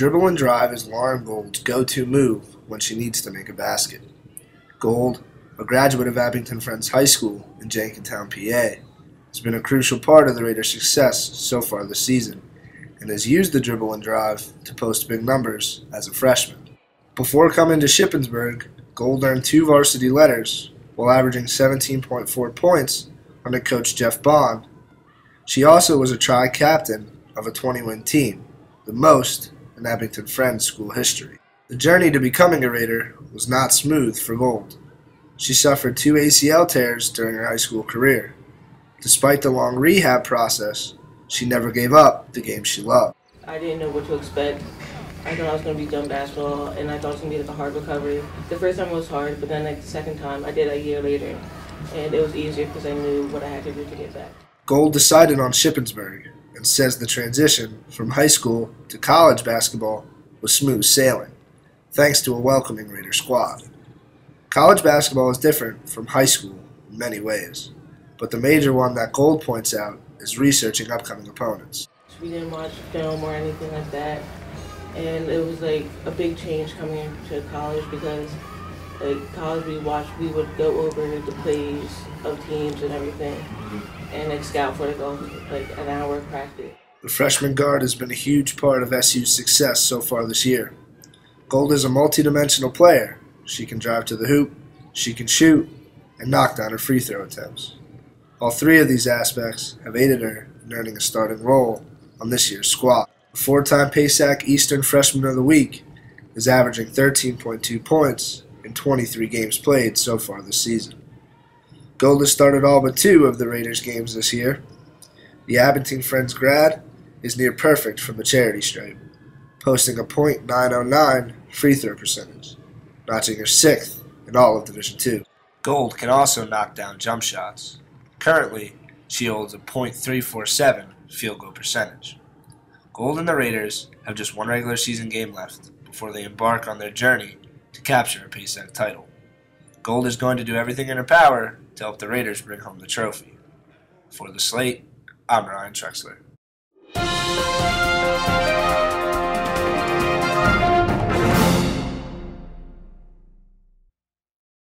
dribble and drive is Lauren Gold's go-to move when she needs to make a basket. Gold, a graduate of Abington Friends High School in Jenkintown, PA, has been a crucial part of the Raiders' success so far this season and has used the dribble and drive to post big numbers as a freshman. Before coming to Shippensburg, Gold earned two varsity letters while averaging 17.4 points under coach Jeff Bond. She also was a tri captain of a 20 win team, the most in Abington Friends school history. The journey to becoming a Raider was not smooth for Gold. She suffered two ACL tears during her high school career. Despite the long rehab process, she never gave up the game she loved. I didn't know what to expect. I thought I was going to be done basketball, and I thought it was going to be like a hard recovery. The first time was hard, but then like the second time, I did a year later, and it was easier because I knew what I had to do to get back. Gold decided on Shippensburg and says the transition from high school to college basketball was smooth sailing, thanks to a welcoming Raider squad. College basketball is different from high school in many ways, but the major one that Gold points out is researching upcoming opponents. We didn't watch film or anything like that, and it was like a big change coming into college because like college we watched we would go over the plays of teams and everything mm-hmm. and like scout for like, a, like an hour of practice. The freshman guard has been a huge part of SU's success so far this year. Gold is a multi-dimensional player. She can drive to the hoop, she can shoot, and knock down her free throw attempts. All three of these aspects have aided her in earning a starting role on this year's squad. The four-time PSAC Eastern Freshman of the Week is averaging 13.2 points in 23 games played so far this season. Gold has started all but two of the Raiders games this year. The Abington Friends grad is near perfect from the charity stripe, posting a .909 free throw percentage, notching her sixth in all of Division II. Gold can also knock down jump shots. Currently, she holds a .347 field goal percentage. Gold and the Raiders have just one regular season game left before they embark on their journey to capture a PSAC title. Gold is going to do everything in her power to help the Raiders bring home the trophy. For the slate, I'm Ryan Trexler.